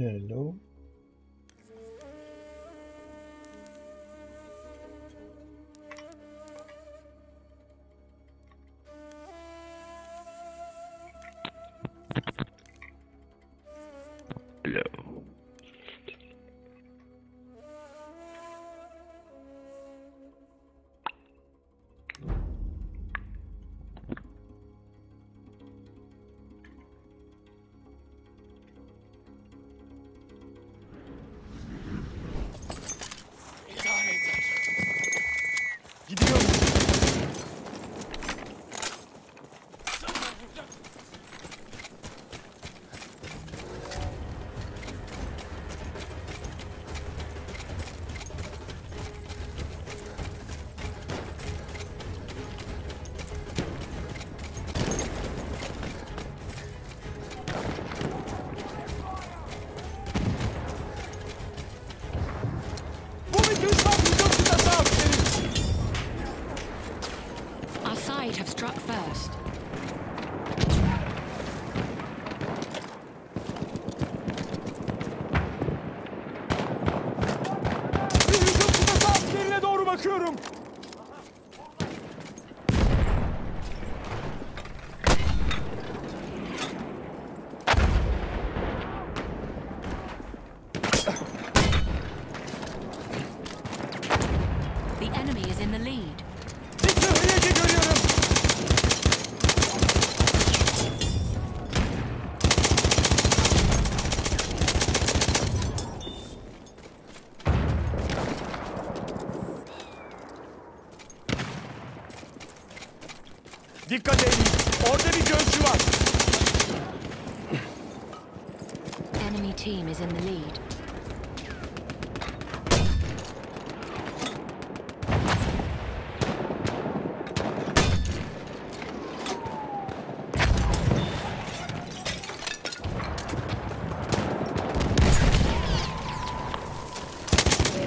Hello Dikkat edin. Orada bir gözcü var. Enemy team is in the lead.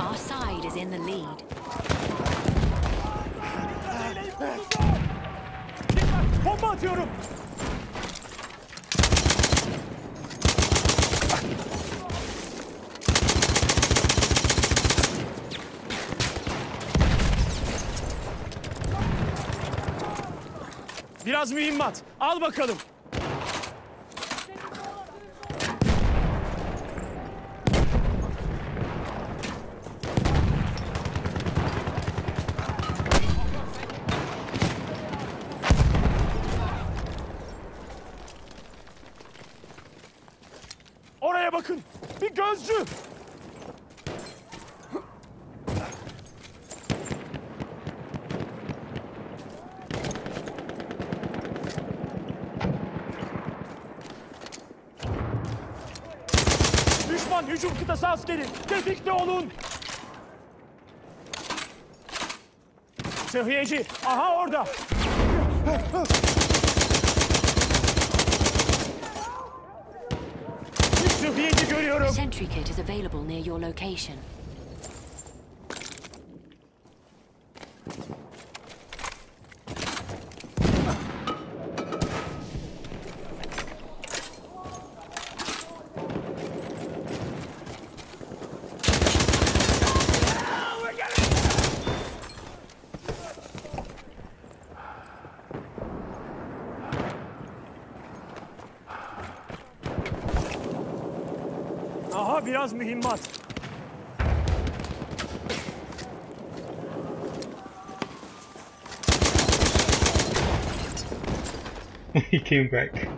Our side is in the lead. Bomba atıyorum. Biraz mühimmat. Al bakalım. Gözcü! Düşman hücum kıtası askeri. Tetikte olun. Sıhhiyeci. Aha orada. bir görüyorum. Sentry kit is available near your location. he came back. he came back.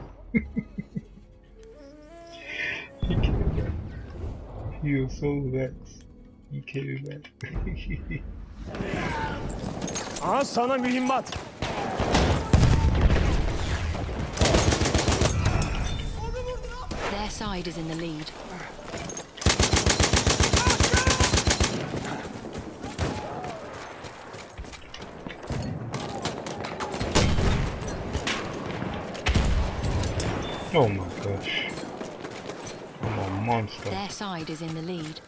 He was so vexed. He came back. Aha sana mühimmat. Their side is in the lead. Oh my gosh. I'm a monster. Their side is in the lead.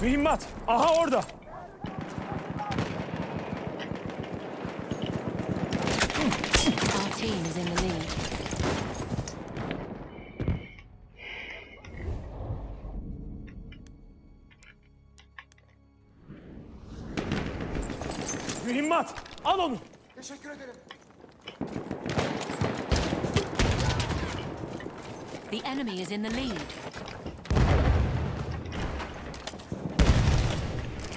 Mühimmat! Aha orada! team's in the lead. Mühimmat! Al onu! Teşekkür ederim. The enemy is in the lead.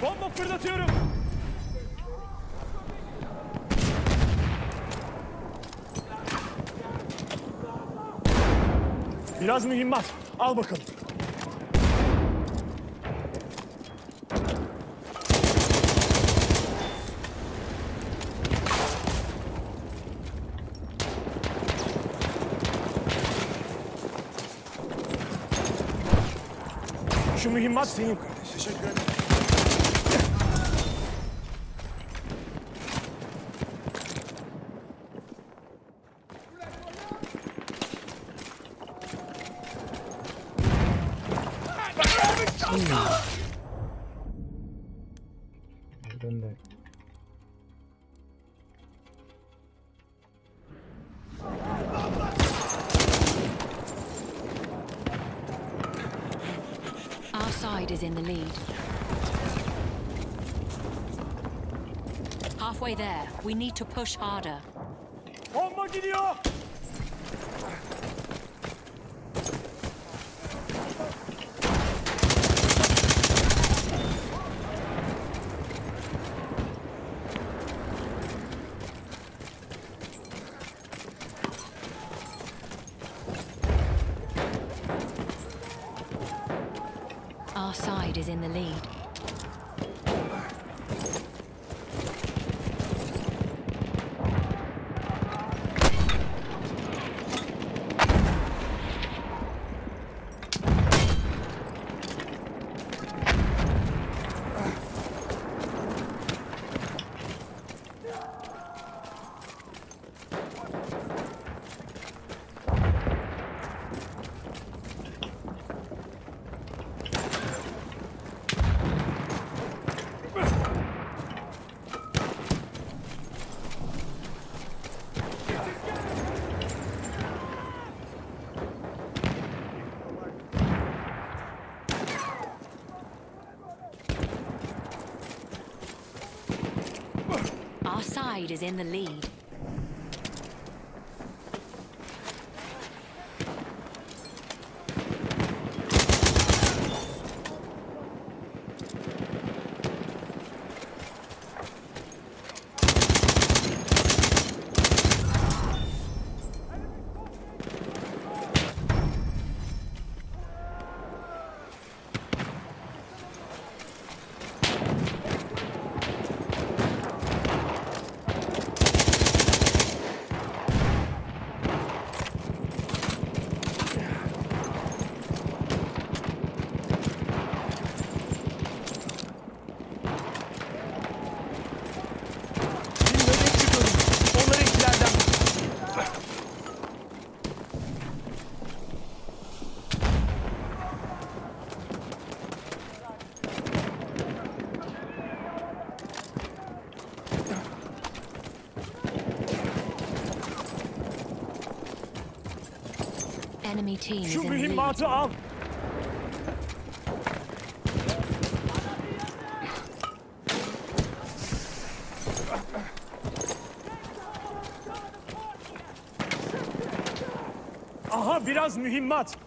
Bomba fırlatıyorum! Biraz mühimmat. Al bakalım. Şu mühimmat senin kardeş. Teşekkür ederim. is in the lead. Halfway there, we need to push harder. side is in the lead. is in the lead. enemy team Şu mühimmatı al. Aha biraz mühimmat.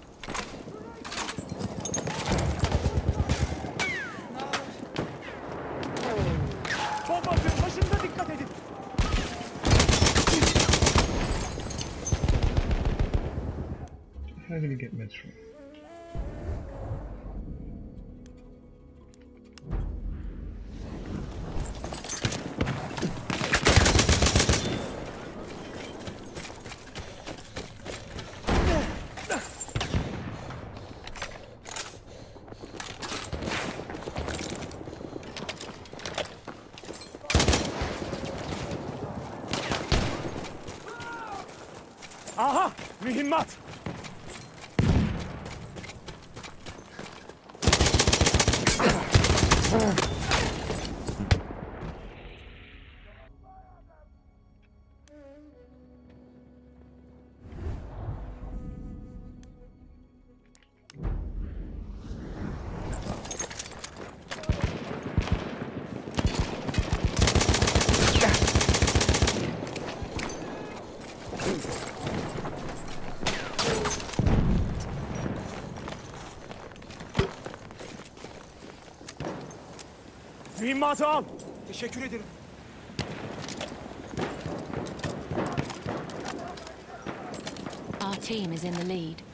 Bomba başında dikkat edin. How did he get mitzvah? Talimatı al. Teşekkür ederim. Our team is in the lead.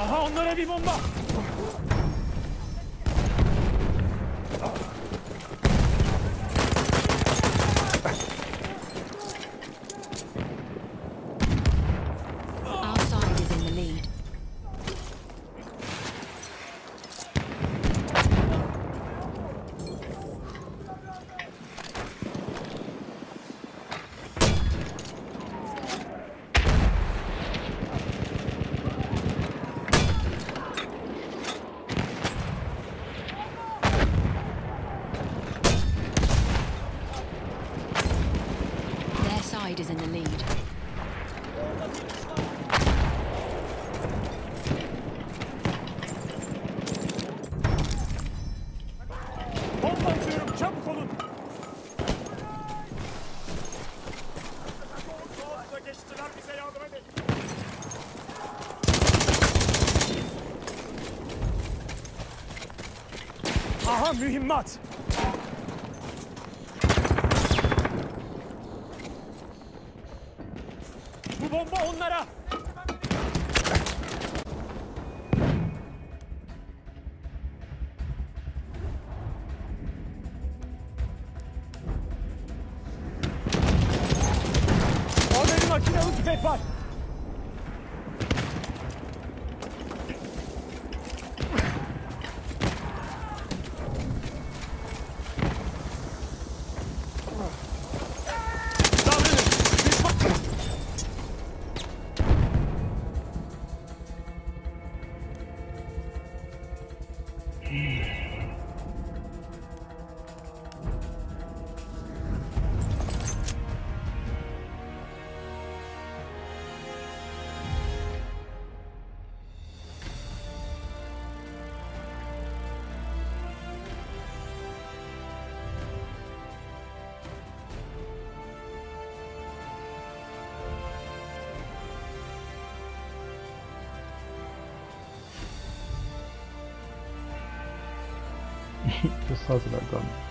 Aha onlara bir bomba. Tam mühimmat. Bu bomba onlara. O benim makinalı tüfek var. Just how's that gun.